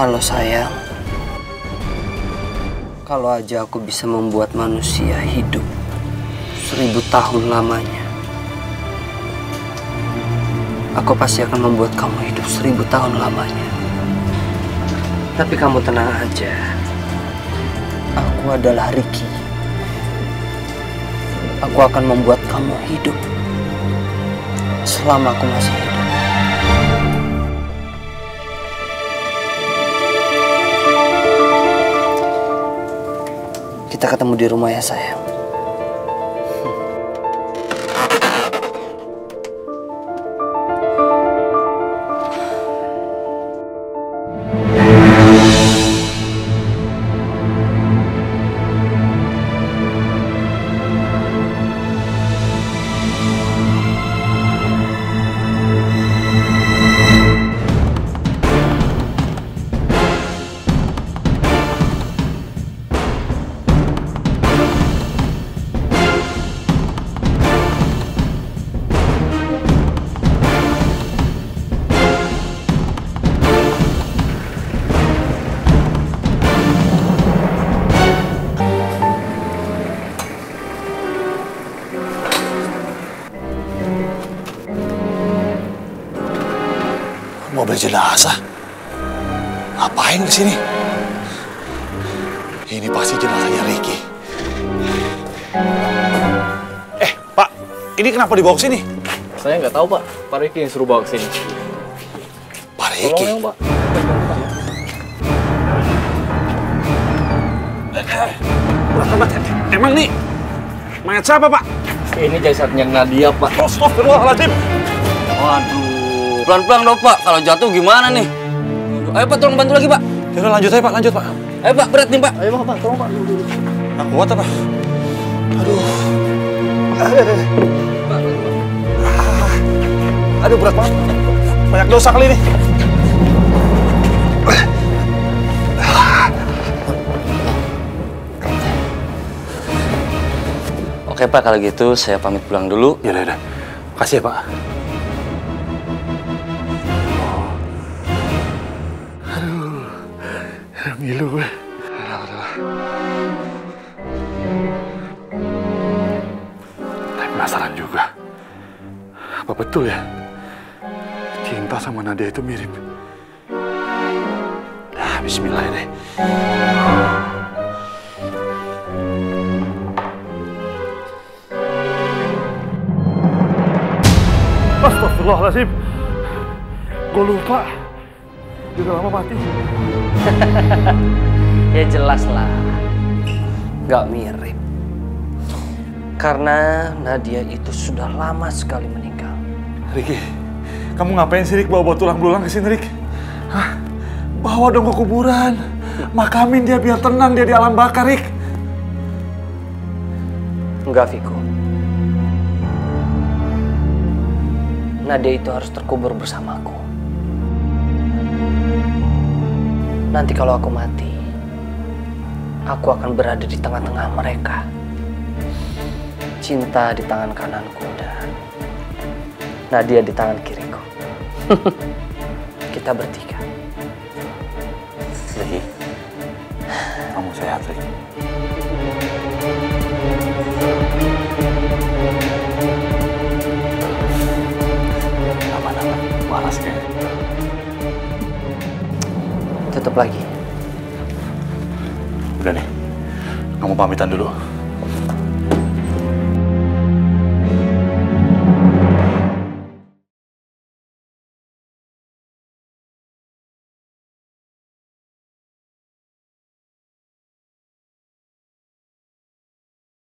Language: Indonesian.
Halo sayang. Kalau aja aku bisa membuat manusia hidup seribu tahun lamanya. Aku pasti akan membuat kamu hidup seribu tahun lamanya. Tapi kamu tenang aja. Aku adalah Ricky. Aku akan membuat kamu hidup selama aku masih hidup. Kita ketemu di rumah ya sayang. Mobil jenazah. Ngapain ke sini? Ini pasti jenazahnya Ricky. Eh, Pak, ini kenapa dibawa ke sini? Saya nggak tahu pak, Pak Riki yang suruh bawa ke sini. Pak Tolong Ricky. yang pak. Emang nih mayat siapa, Pak? Ini jasadnya Nadia pak. Astagfirullahaladzim. Waduh, pelan-pelan dong pak. Kalau jatuh gimana nih? Ayo pak, tolong bantu lagi pak. Yaudah lanjut aja, Pak. Lanjut, Pak. Ayo pak, berat nih pak. Ayo pak, tolong pak. Nggak kuat apa? Aduh. Aduh, berat banget. Banyak dosa kali ini. Oke pak, kalau gitu saya pamit pulang dulu. Ya udah, udah. Makasih ya, Pak. Ngilu gue. Alah, alah. Tapi penasaran juga. Apa betul ya? Cinta sama Nadia itu mirip. Nah, bismillah deh. Astagfirullahaladzim. Gue lupa. Udah lama mati. Ya jelas lah. Gak mirip. Karena Nadia itu sudah lama sekali meninggal. Riki, kamu ngapain sih Rik bawa-bawa tulang belulang ke sini Rik? Hah? Bawa dong ke kuburan. Makamin dia biar tenang dia di alam bakar Rik. Enggak, Viko. Nadia itu harus terkubur bersamaku. Nanti kalau aku mati, aku akan berada di tengah-tengah mereka. Cinta di tangan kananku dan Nadia di tangan kiriku. Kita bertiga. Riki, kamu sehat Rik. Lagi. Udah nih, kamu pamitan dulu.